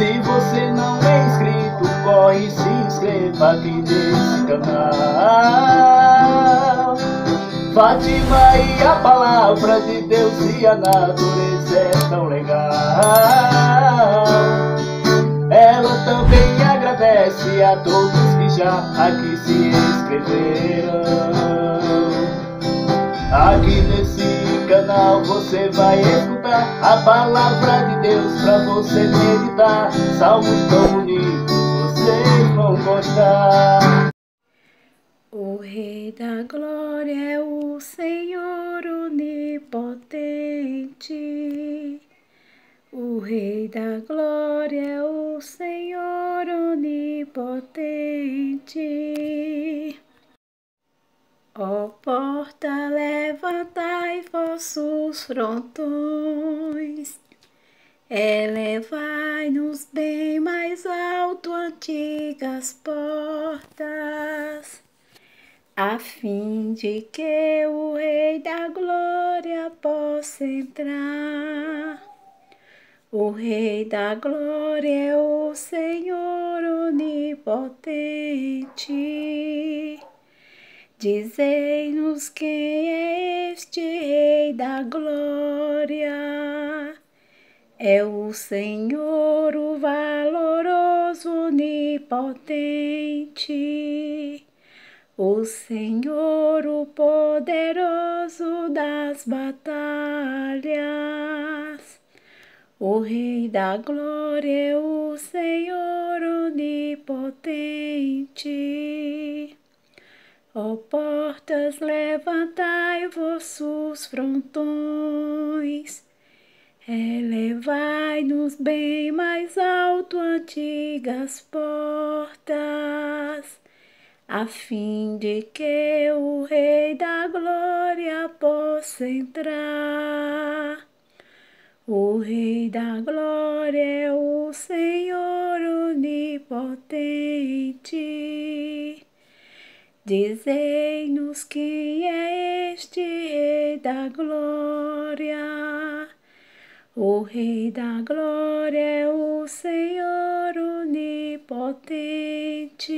Se você não é inscrito, corre e se inscreva aqui nesse canal. Fátima e a palavra de Deus e a natureza é tão legal. Ela também agradece a todos que já aqui se inscreveram. Aqui nesse canal você vai escutar a palavra de Deus pra você meditar. Salmos tão bonitos, vocês vão gostar. O Rei da Glória é o Senhor onipotente. O Rei da Glória é o Senhor onipotente. Ó porta, levantai vossos frontões, elevai-nos bem mais alto, antigas portas, a fim de que o Rei da Glória possa entrar. O Rei da Glória é o Senhor onipotente. Dizei-nos quem é este Rei da Glória. É o Senhor, o valoroso, onipotente. O Senhor, o poderoso das batalhas. O Rei da Glória é o Senhor onipotente. Ó portas, levantai vossos frontões, elevai-nos bem mais alto, antigas portas, a fim de que o Rei da Glória possa entrar. O Rei da Glória onipotente.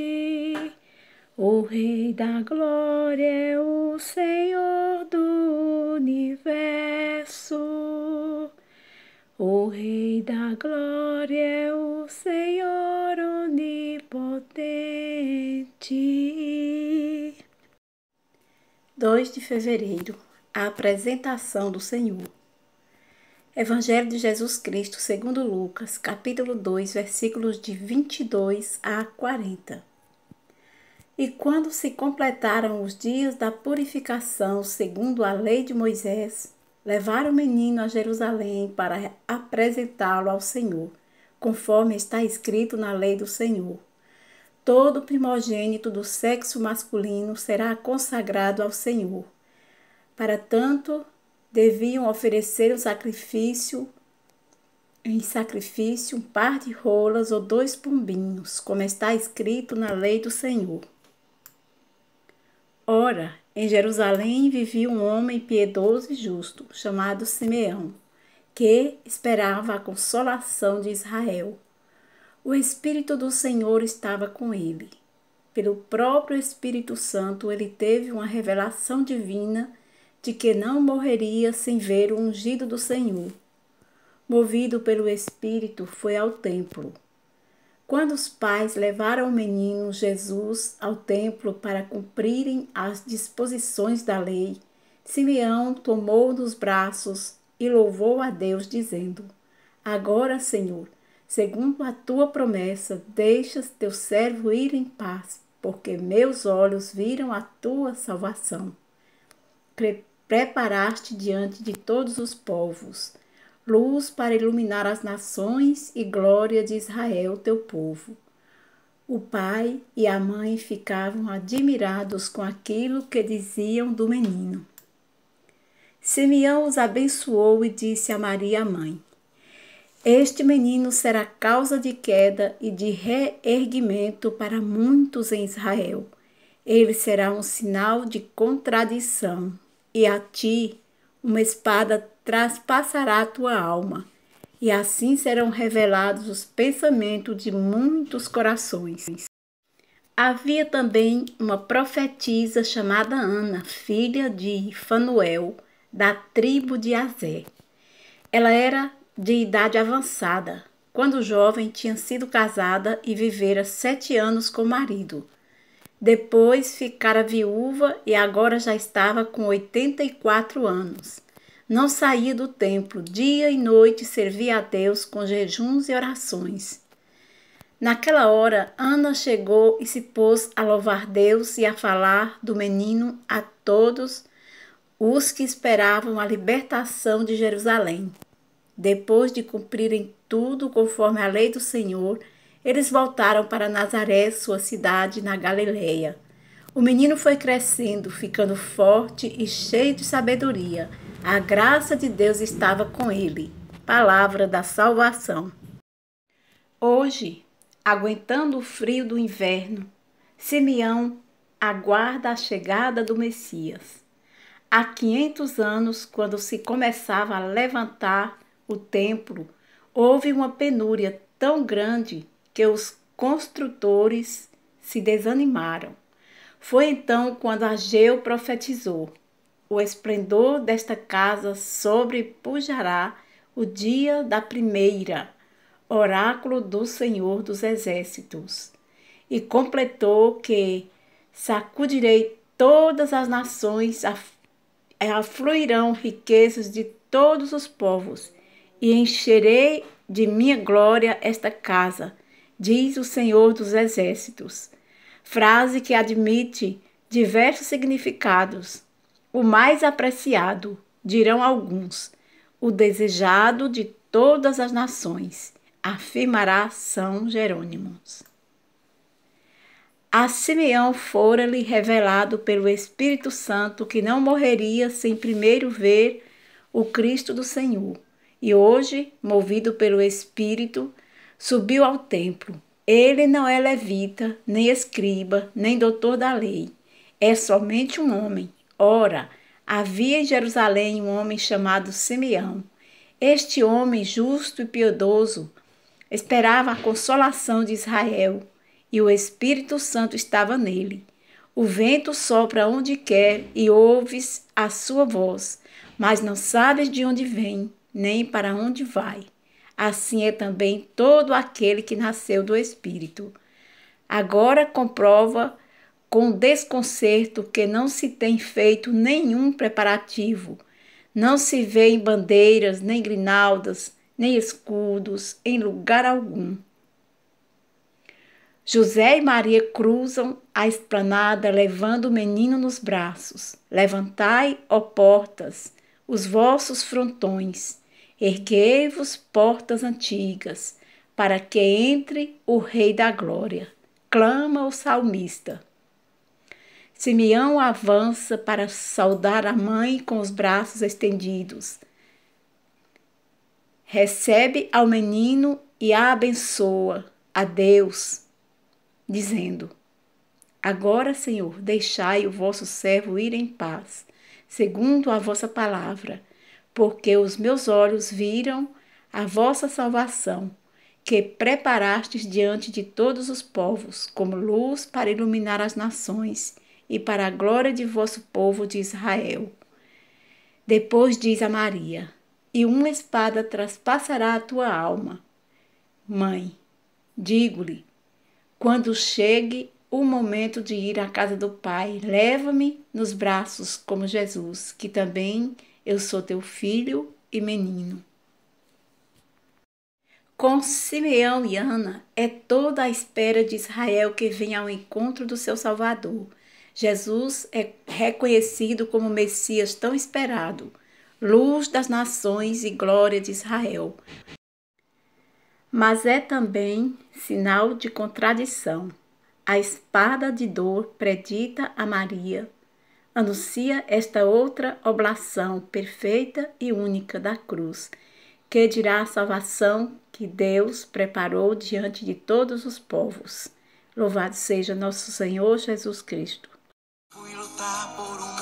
O Rei da Glória é o Senhor do universo. O Rei da Glória é o Senhor onipotente. 2 de fevereiro A apresentação do Senhor. Evangelho de Jesus Cristo, segundo Lucas, capítulo 2, versículos de 22 a 40. E quando se completaram os dias da purificação, segundo a lei de Moisés, levaram o menino a Jerusalém para apresentá-lo ao Senhor, conforme está escrito na lei do Senhor. Todo primogênito do sexo masculino será consagrado ao Senhor. Para tanto, deviam oferecer um sacrifício em sacrifício um par de rolas ou dois pombinhos, como está escrito na lei do Senhor. Ora, em Jerusalém vivia um homem piedoso e justo, chamado Simeão, que esperava a consolação de Israel. O Espírito do Senhor estava com ele. Pelo próprio Espírito Santo, ele teve uma revelação divina de que não morreria sem ver o ungido do Senhor. Movido pelo Espírito, foi ao templo. Quando os pais levaram o menino Jesus ao templo para cumprirem as disposições da lei, Simeão tomou nos braços e louvou a Deus, dizendo: Agora, Senhor, segundo a tua promessa, deixas teu servo ir em paz, porque meus olhos viram a tua salvação. Pre preparaste diante de todos os povos luz para iluminar as nações e glória de Israel, teu povo. O pai e a mãe ficavam admirados com aquilo que diziam do menino. Simeão os abençoou e disse a Maria, mãe: Este menino será causa de queda e de reerguimento para muitos em Israel. Ele será um sinal de contradição, e a ti uma espada traspassará a tua alma, e assim serão revelados os pensamentos de muitos corações. Havia também uma profetisa chamada Ana, filha de Fanuel, da tribo de Azé. Ela era de idade avançada, quando jovem tinha sido casada e vivera sete anos com o marido. Depois ficara viúva e agora já estava com 84 anos. Não saía do templo, dia e noite servia a Deus com jejuns e orações. Naquela hora, Ana chegou e se pôs a louvar Deus e a falar do menino a todos os que esperavam a libertação de Jerusalém. Depois de cumprirem tudo conforme a lei do Senhor, eles voltaram para Nazaré, sua cidade na Galileia. O menino foi crescendo, ficando forte e cheio de sabedoria. A graça de Deus estava com ele. Palavra da salvação. Hoje, aguentando o frio do inverno, Simeão aguarda a chegada do Messias. Há 500 anos, quando se começava a levantar o templo, houve uma penúria tão grande que os construtores se desanimaram. Foi então quando Ageu profetizou: O esplendor desta casa sobrepujará o dia da primeira, oráculo do Senhor dos Exércitos. E completou que sacudirei todas as nações, afluirão riquezas de todos os povos, e encherei de minha glória esta casa diz o Senhor dos Exércitos. Frase que admite diversos significados. O mais apreciado, dirão alguns, o desejado de todas as nações, afirmará São Jerônimo. A Simeão fora-lhe revelado pelo Espírito Santo que não morreria sem primeiro ver o Cristo do Senhor. E hoje, movido pelo Espírito, subiu ao templo. Ele não é levita, nem escriba, nem doutor da lei. É somente um homem. Ora, havia em Jerusalém um homem chamado Simeão. Este homem justo e piedoso esperava a consolação de Israel, e o Espírito Santo estava nele. O vento sopra onde quer e ouves a sua voz, mas não sabes de onde vem, nem para onde vai assim é também todo aquele que nasceu do Espírito. Agora comprova com desconcerto que não se tem feito nenhum preparativo, não se vê em bandeiras, nem grinaldas, nem escudos, em lugar algum. José e Maria cruzam a esplanada levando o menino nos braços. Levantai, ó portas, os vossos frontões Erguei-vos portas antigas, para que entre o Rei da Glória. Clama o salmista. Simeão avança para saudar a mãe com os braços estendidos. Recebe ao menino e a abençoa a Deus, dizendo: Agora, Senhor, deixai o vosso servo ir em paz, segundo a vossa palavra porque os meus olhos viram a vossa salvação, que preparastes diante de todos os povos, como luz para iluminar as nações e para a glória de vosso povo de Israel. Depois diz a Maria: E uma espada traspassará a tua alma. Mãe, digo-lhe, quando chegue o momento de ir à casa do Pai, leva-me nos braços como Jesus, que também eu sou teu filho e menino. Com Simeão e Ana é toda a espera de Israel que vem ao encontro do seu Salvador. Jesus é reconhecido como Messias tão esperado, luz das nações e glória de Israel. Mas é também sinal de contradição. A espada de dor predita a Maria anuncia esta outra oblação perfeita e única da cruz, que dirá a salvação que Deus preparou diante de todos os povos. Louvado seja nosso Senhor Jesus Cristo. Fui lutar por um